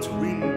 twin.